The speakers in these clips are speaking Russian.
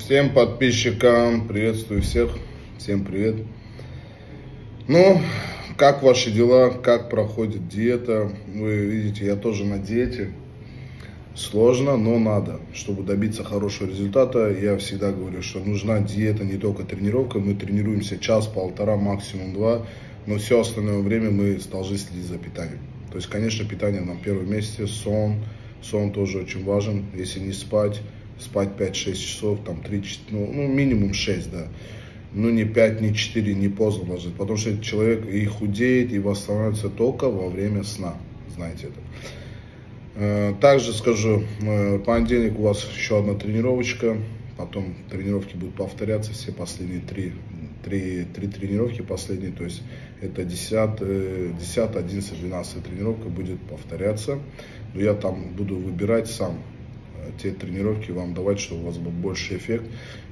Всем подписчикам, приветствую всех, всем привет. Ну, как ваши дела, как проходит диета? Вы видите, я тоже на диете. Сложно, но надо. Чтобы добиться хорошего результата, я всегда говорю, что нужна диета, не только тренировка. Мы тренируемся час, полтора, максимум два, но все остальное время мы должны следить за питанием. То есть, конечно, питание на первом месте, сон, сон тоже очень важен. Если не спать, спать 5-6 часов, там 3, ну, ну минимум 6, да. Ну не 5, не 4, не поздно ложить, потому что человек и худеет, и восстанавливается только во время сна, знаете это. Э, также скажу, э, понедельник у вас еще одна тренировочка, потом тренировки будут повторяться, все последние три, три, три тренировки последние, то есть это 10, 10, 11, 12 тренировка будет повторяться, но я там буду выбирать сам, те тренировки вам давать, чтобы у вас был больше эффект.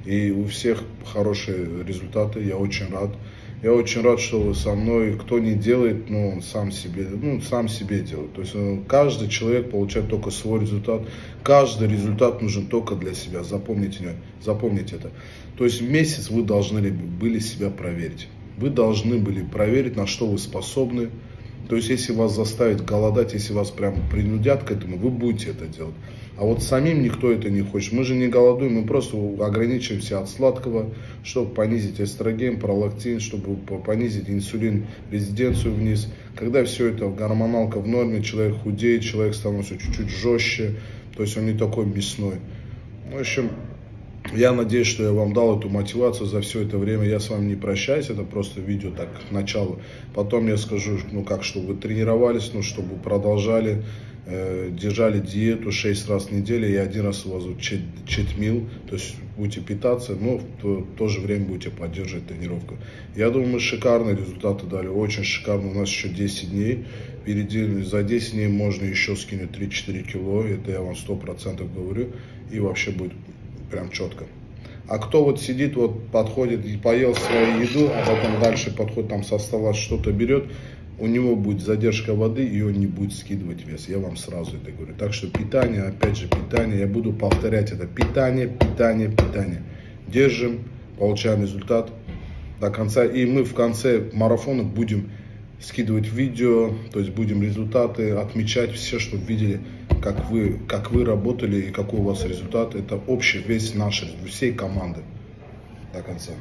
И у всех хорошие результаты, я очень рад. Я очень рад, что со мной, кто не делает, ну, сам себе, ну, сам себе делает. То есть э, каждый человек получает только свой результат. Каждый результат нужен только для себя. Запомните, запомните это. То есть месяц вы должны были себя проверить. Вы должны были проверить, на что вы способны. То есть, если вас заставить голодать, если вас прям принудят к этому, вы будете это делать. А вот самим никто это не хочет. Мы же не голодуем, мы просто ограничиваемся от сладкого, чтобы понизить эстроген, пролактин, чтобы понизить инсулин, резиденцию вниз. Когда все это гормоналка в норме, человек худеет, человек становится чуть-чуть жестче, то есть он не такой мясной. В общем, я надеюсь, что я вам дал эту мотивацию за все это время. Я с вами не прощаюсь, это просто видео так, начало. Потом я скажу, ну как, чтобы вы тренировались, ну чтобы продолжали Э, держали диету 6 раз в неделю, я один раз ввожу четмил, то есть будете питаться, но в то же время будете поддерживать тренировку. Я думаю, мы шикарные результаты дали, очень шикарно, у нас еще 10 дней, впереди за 10 дней можно еще скинуть 3-4 кило, это я вам 100% говорю, и вообще будет прям четко. А кто вот сидит, вот подходит и поел свою еду, а потом дальше подходит, там со стола что-то берет, у него будет задержка воды, и он не будет скидывать вес. Я вам сразу это говорю. Так что питание, опять же, питание, я буду повторять это. Питание, питание, питание. Держим, получаем результат до конца. И мы в конце марафона будем скидывать видео, то есть будем результаты отмечать все, чтобы видели, как вы, как вы работали и какой у вас результат. Это общий весь нашей, всей команды до конца.